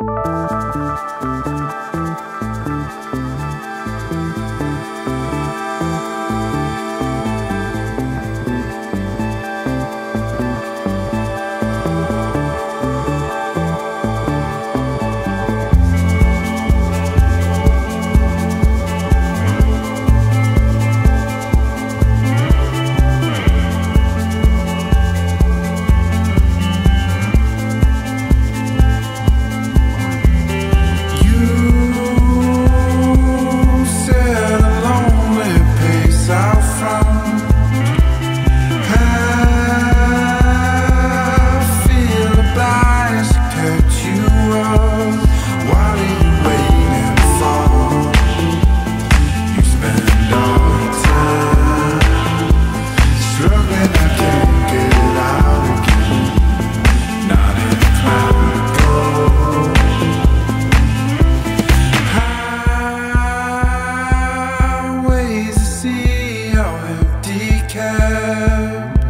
you é